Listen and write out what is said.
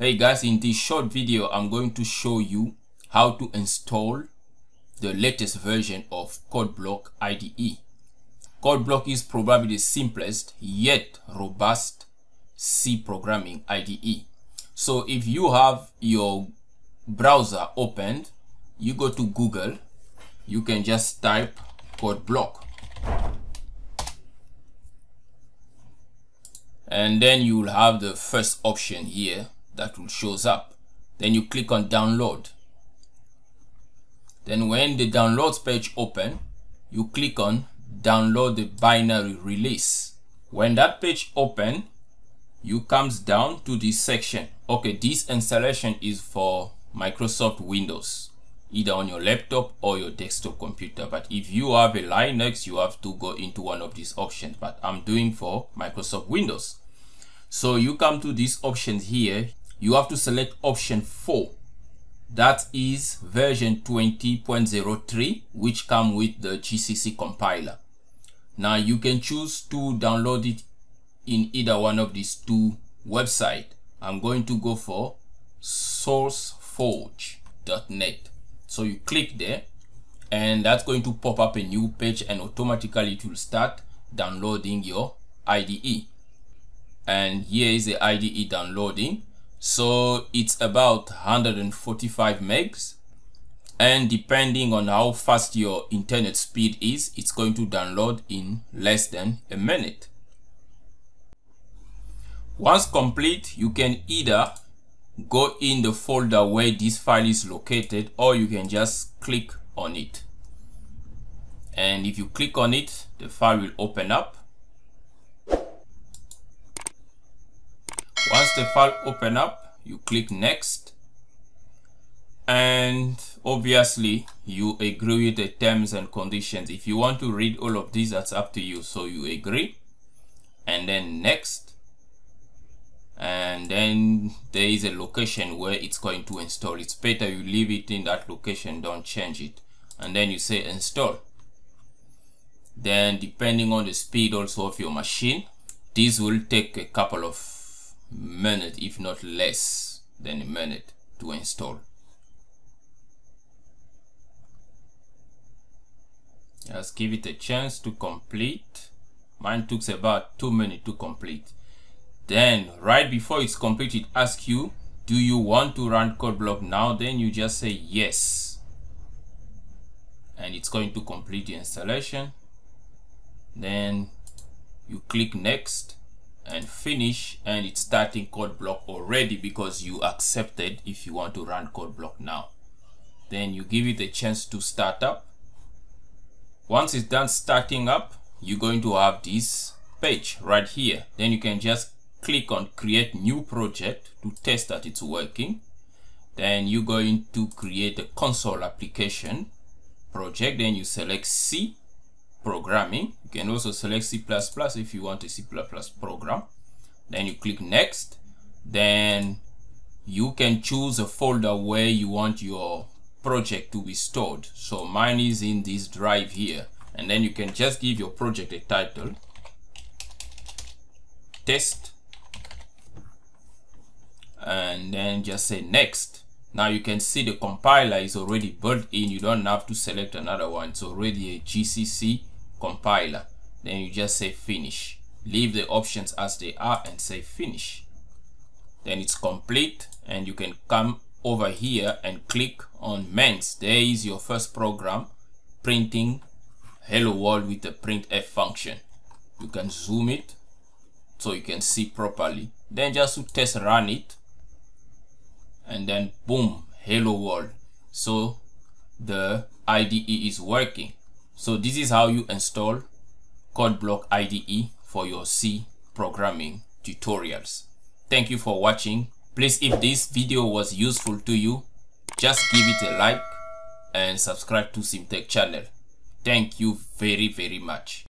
Hey guys, in this short video, I'm going to show you how to install the latest version of CodeBlock IDE. CodeBlock is probably the simplest yet robust C programming IDE. So if you have your browser opened, you go to Google, you can just type CodeBlock. And then you will have the first option here that will shows up. Then you click on download. Then when the downloads page open you click on download the binary release. When that page open you comes down to this section. Okay this installation is for Microsoft Windows either on your laptop or your desktop computer. But if you have a Linux you have to go into one of these options. But I'm doing for Microsoft Windows. So you come to these options here you have to select option 4 that is version 20.03 which come with the GCC compiler. Now you can choose to download it in either one of these two websites I'm going to go for sourceforge.net so you click there and that's going to pop up a new page and automatically it will start downloading your IDE and here is the IDE downloading so it's about 145 megs. And depending on how fast your internet speed is it's going to download in less than a minute. Once complete you can either go in the folder where this file is located or you can just click on it. And if you click on it the file will open up once the file open up you click next. And obviously you agree with the terms and conditions. If you want to read all of these that's up to you. So you agree. And then next. And then there is a location where it's going to install. It's better you leave it in that location. Don't change it. And then you say install. Then depending on the speed also of your machine this will take a couple of minute if not less than a minute to install. Just give it a chance to complete. Mine took about two minutes to complete. Then right before it's complete it asks you do you want to run code block now? Then you just say yes. And it's going to complete the installation. Then you click next and finish and it's starting code block already because you accepted if you want to run code block now. Then you give it a chance to start up. Once it's done starting up you're going to have this page right here. Then you can just click on create new project to test that it's working. Then you're going to create a console application project. Then you select C programming you can also select C++ if you want a C++ program. Then you click next. Then you can choose a folder where you want your project to be stored. So mine is in this drive here. And then you can just give your project a title. Test. And then just say next. Now you can see the compiler is already built in. You don't have to select another one. It's already a gcc compiler then you just say finish. Leave the options as they are and say finish. Then it's complete and you can come over here and click on mens there is your first program printing hello world with the printf function. You can zoom it so you can see properly. Then just to test run it and then boom hello world. So the IDE is working so this is how you install CodeBlock IDE for your C programming tutorials. Thank you for watching. Please if this video was useful to you, just give it a like and subscribe to CMTEQ channel. Thank you very very much.